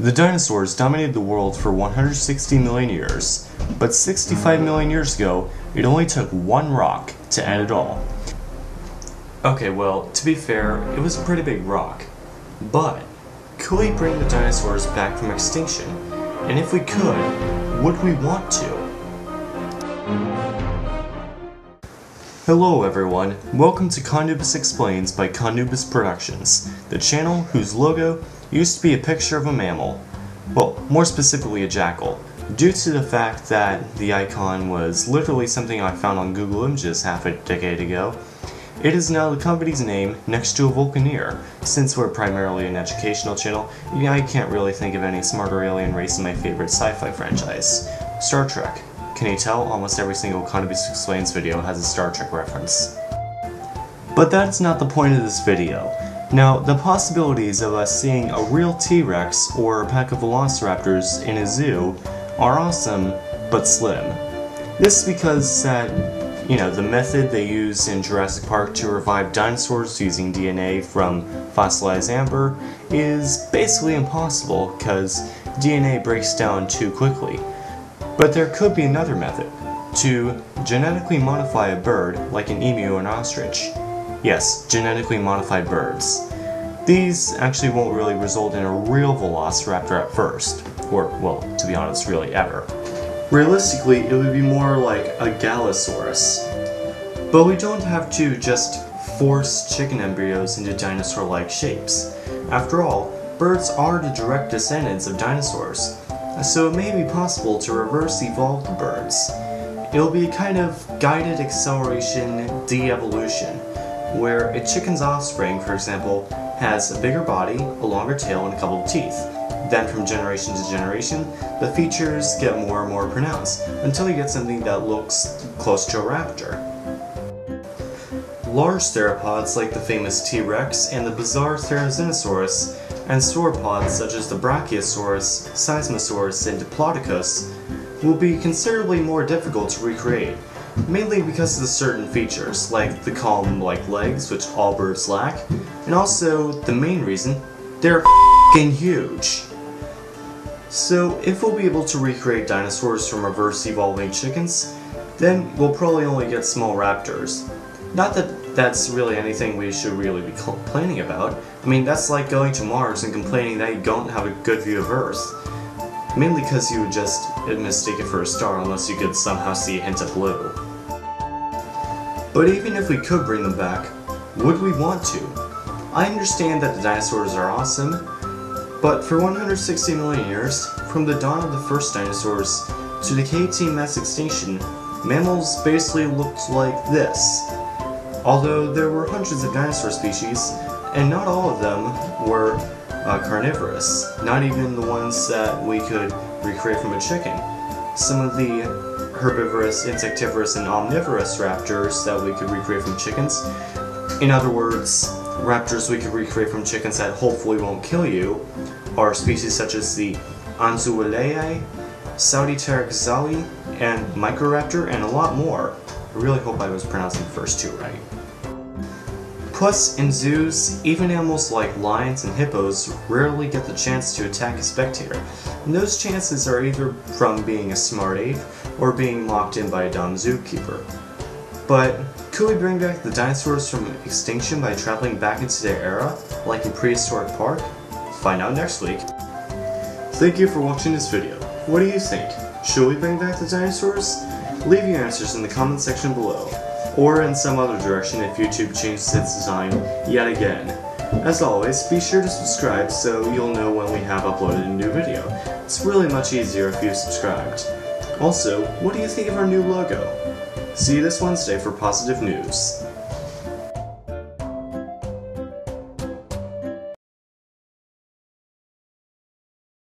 The dinosaurs dominated the world for 160 million years, but 65 million years ago, it only took one rock to end it all. Okay, well, to be fair, it was a pretty big rock. But, could we bring the dinosaurs back from extinction? And if we could, would we want to? Hello everyone, welcome to KhAnubis Explains by KhAnubis Productions, the channel whose logo used to be a picture of a mammal. Well, more specifically a jackal, due to the fact that the icon was literally something I found on Google Images half a decade ago. It is now the company's name next to a Vulcaneer. Since we're primarily an educational channel, I can't really think of any smarter alien race in my favorite sci-fi franchise, Star Trek. Can you tell? Almost every single KhAnubis Explains video has a Star Trek reference. But that's not the point of this video. Now, the possibilities of us seeing a real T-Rex or a pack of velociraptors in a zoo are awesome, but slim. This is because that, you know, the method they used in Jurassic Park to revive dinosaurs using DNA from fossilized amber is basically impossible because DNA breaks down too quickly. But there could be another method, to genetically modify a bird like an emu or an ostrich. Yes, genetically modified birds. These actually won't really result in a real velociraptor at first, or, well, to be honest, really ever. Realistically, it would be more like a Galosaurus. But we don't have to just force chicken embryos into dinosaur-like shapes. After all, birds are the direct descendants of dinosaurs, so it may be possible to reverse evolve the birds. It'll be a kind of guided acceleration de-evolution, where a chicken's offspring, for example, has a bigger body, a longer tail, and a couple of teeth. Then from generation to generation, the features get more and more pronounced, until you get something that looks close to a raptor. Large theropods like the famous T-Rex and the bizarre Therizinosaurus, and sauropods such as the Brachiosaurus, Seismosaurus, and Diplodocus will be considerably more difficult to recreate, mainly because of the certain features, like the column-like legs, which all birds lack, and also, the main reason, they're f***ing huge. So, if we'll be able to recreate dinosaurs from reverse evolving chickens, then we'll probably only get small raptors. Not that that's really anything we should really be complaining about. I mean, that's like going to Mars and complaining that you don't have a good view of Earth. Mainly because you would just mistake it for a star unless you could somehow see a hint of blue. But even if we could bring them back, would we want to? I understand that the dinosaurs are awesome, but for 160 million years, from the dawn of the first dinosaurs to the K-18 mass extinction, mammals basically looked like this. Although there were hundreds of dinosaur species, and not all of them were uh, carnivorous, not even the ones that we could recreate from a chicken. Some of the herbivorous, insectivorous, and omnivorous raptors that we could recreate from chickens. In other words, raptors we could recreate from chickens that hopefully won't kill you are species such as the Anzuelei, Saudi-Teryxali, and Microraptor, and a lot more. I really hope I was pronouncing the first two right. Plus, in zoos, even animals like lions and hippos rarely get the chance to attack a spectator, and those chances are either from being a smart ape or being locked in by a dumb zookeeper. But could we bring back the dinosaurs from extinction by traveling back into their era, like in Prehistoric Park? Find out next week. Thank you for watching this video. What do you think? Should we bring back the dinosaurs? Leave your answers in the comment section below or in some other direction if YouTube changes its design yet again. As always, be sure to subscribe so you'll know when we have uploaded a new video. It's really much easier if you've subscribed. Also, what do you think of our new logo? See you this Wednesday for positive news.